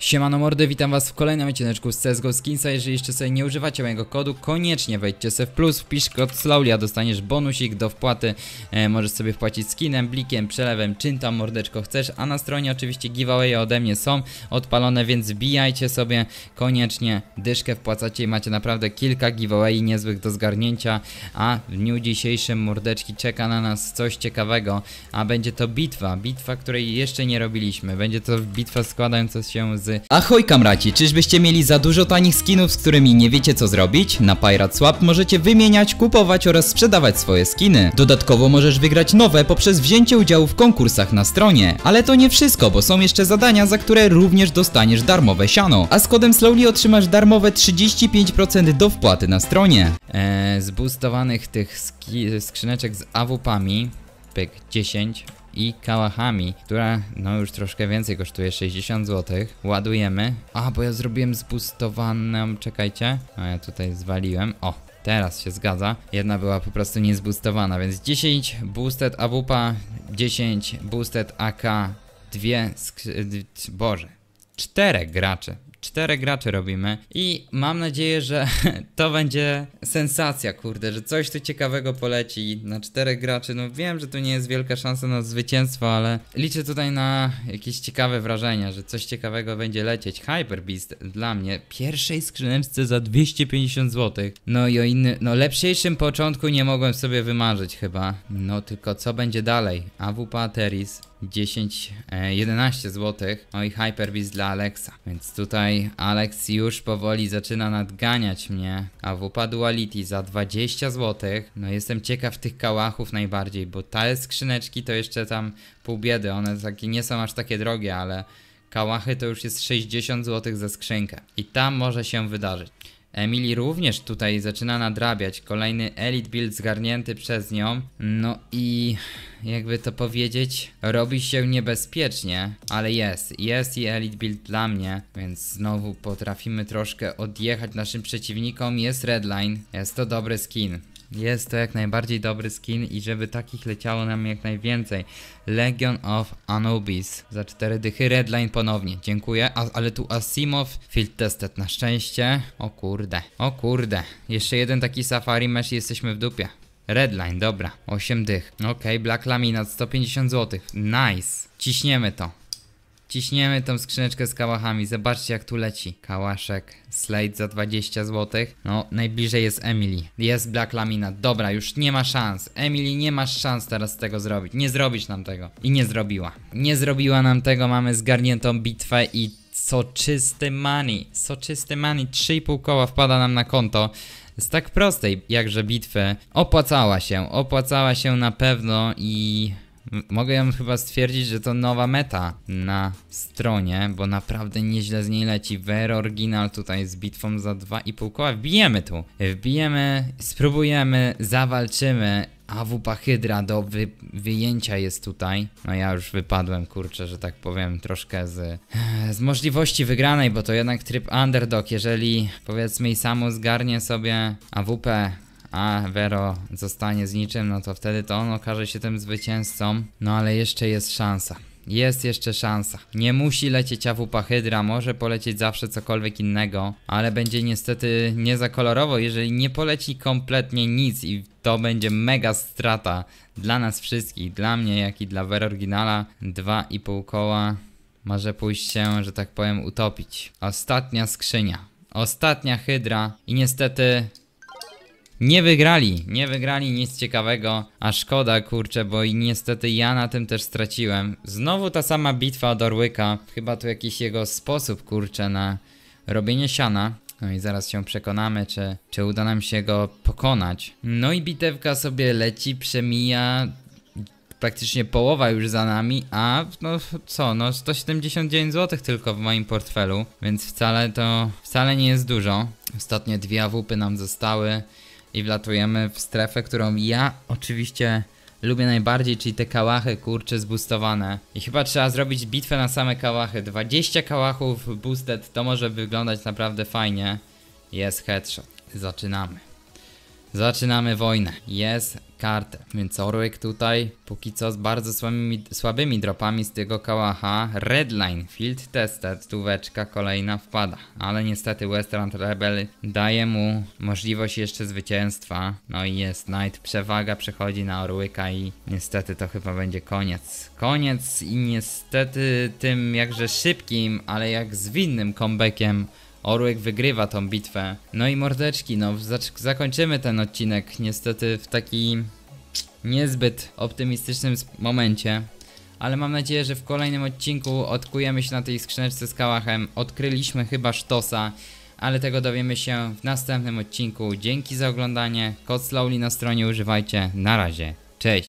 Siemano mordy, witam was w kolejnym odcineczku z CSGO Skinsa. Jeżeli jeszcze sobie nie używacie mojego kodu, koniecznie wejdźcie sobie w plus, wpisz kod Slowly, a dostaniesz bonusik do wpłaty. E, możesz sobie wpłacić skinem, blikiem, przelewem, czym tam mordeczko chcesz. A na stronie oczywiście giveaway ode mnie są odpalone, więc wbijajcie sobie koniecznie dyszkę, wpłacacie i macie naprawdę kilka giveaway niezłych do zgarnięcia. A w dniu dzisiejszym mordeczki czeka na nas coś ciekawego, a będzie to bitwa, bitwa, której jeszcze nie robiliśmy. Będzie to bitwa składająca się z Ahoj kamraci, czyżbyście mieli za dużo tanich skinów, z którymi nie wiecie co zrobić? Na Pirate Swap możecie wymieniać, kupować oraz sprzedawać swoje skiny. Dodatkowo możesz wygrać nowe poprzez wzięcie udziału w konkursach na stronie. Ale to nie wszystko, bo są jeszcze zadania, za które również dostaniesz darmowe siano. A z kodem Slowly otrzymasz darmowe 35% do wpłaty na stronie. Eee, zboostowanych tych skrzyneczek z AWP-ami, pyk 10 i kałachami, która no już troszkę więcej kosztuje 60 zł. Ładujemy. A, bo ja zrobiłem zboostowaną, czekajcie. A ja tutaj zwaliłem. O, teraz się zgadza. Jedna była po prostu niezboostowana, więc 10 boosted AWP, 10 boosted AK, dwie skrzy... d- Boże, czterech graczy. Czterech graczy robimy i mam nadzieję, że to będzie sensacja, kurde, że coś tu ciekawego poleci na czterech graczy. No wiem, że tu nie jest wielka szansa na zwycięstwo, ale liczę tutaj na jakieś ciekawe wrażenia, że coś ciekawego będzie lecieć. Hyper Beast dla mnie pierwszej skrzyneczce za 250 zł. No i o innym, no lepszejszym początku nie mogłem sobie wymarzyć chyba. No tylko co będzie dalej? AWP Ateris 10, e, 11 zł. No i Hyper Beast dla Alexa. Więc tutaj Alex już powoli zaczyna nadganiać mnie. A WP Duality za 20 zł. No jestem ciekaw tych kałachów najbardziej, bo te skrzyneczki to jeszcze tam pół biedy. One takie nie są aż takie drogie, ale kałachy to już jest 60 zł za skrzynkę. I tam może się wydarzyć. Emily również tutaj zaczyna nadrabiać. Kolejny elite build zgarnięty przez nią. No i jakby to powiedzieć, robi się niebezpiecznie, ale jest. Jest i elite build dla mnie, więc znowu potrafimy troszkę odjechać naszym przeciwnikom. Jest redline, jest to dobry skin. Jest to jak najbardziej dobry skin i żeby takich leciało nam jak najwięcej. Legion of Anubis za 4 dychy. Redline ponownie, dziękuję. A, ale tu Asimov Field Tested na szczęście. O kurde, o kurde. Jeszcze jeden taki safari mesh i jesteśmy w dupie. Redline, dobra. 8 dych. Okej, Black Laminat 150 zł. Nice. Ciśniemy to. Ciśniemy tą skrzyneczkę z kałachami. Zobaczcie jak tu leci. Kałaszek, Slate za 20 zł. No, najbliżej jest Emily. Jest Black Laminat. Dobra, już nie ma szans. Emily, nie masz szans teraz tego zrobić. Nie zrobisz nam tego. I nie zrobiła. Nie zrobiła nam tego. Mamy zgarniętą bitwę i soczysty money. Soczysty money. 3,5 koła wpada nam na konto. Z tak prostej jakże bitwy opłacała się. Opłacała się na pewno i Mogę ją chyba stwierdzić, że to nowa meta na stronie, bo naprawdę nieźle z niej leci. Ver Original tutaj z bitwą za 2,5 koła. Wbijemy tu. Wbijemy, spróbujemy, zawalczymy. AWP Hydra do wy wyjęcia jest tutaj. No ja już wypadłem, kurczę, że tak powiem, troszkę z, z możliwości wygranej, bo to jednak tryb underdog. Jeżeli powiedzmy i samo zgarnie sobie AWP a Vero zostanie z niczym, no to wtedy to on okaże się tym zwycięzcą. No ale jeszcze jest szansa. Jest jeszcze szansa. Nie musi lecieć AWP Hydra, może polecieć zawsze cokolwiek innego, ale będzie niestety nie za kolorowo, jeżeli nie poleci kompletnie nic i to będzie mega strata dla nas wszystkich, dla mnie, jak i dla Vero Originala. Dwa i pół koła może pójść się, że tak powiem, utopić. Ostatnia skrzynia. Ostatnia Hydra i niestety nie wygrali, nie wygrali nic ciekawego, a szkoda kurczę, bo i niestety ja na tym też straciłem. Znowu ta sama bitwa od Orłyka, chyba tu jakiś jego sposób kurczę na robienie siana. No i zaraz się przekonamy, czy, czy uda nam się go pokonać. No i bitewka sobie leci, przemija praktycznie połowa już za nami, a no co, no 179 zł tylko w moim portfelu, więc wcale to, wcale nie jest dużo. Ostatnie dwie AWP nam zostały i wlatujemy w strefę, którą ja oczywiście lubię najbardziej, czyli te kałachy kurcze zboostowane. I chyba trzeba zrobić bitwę na same kałachy. 20 kałachów boosted to może wyglądać naprawdę fajnie. Jest headshot. Zaczynamy. Zaczynamy wojnę. Jest kartę. Więc Orłyk tutaj póki co z bardzo słabymi, słabymi dropami z tego kałacha. Redline, Field Tested, stóweczka kolejna wpada. Ale niestety Western Rebel daje mu możliwość jeszcze zwycięstwa. No i jest Knight, przewaga przechodzi na Orłyka i niestety to chyba będzie koniec. Koniec i niestety tym jakże szybkim, ale jak zwinnym comebackiem Orłek wygrywa tą bitwę. No i mordeczki, no zakończymy ten odcinek niestety w taki niezbyt optymistycznym momencie. Ale mam nadzieję, że w kolejnym odcinku odkujemy się na tej skrzyneczce z kałachem. Odkryliśmy chyba sztosa, ale tego dowiemy się w następnym odcinku. Dzięki za oglądanie. Kod Slowly na stronie używajcie. Na razie. Cześć.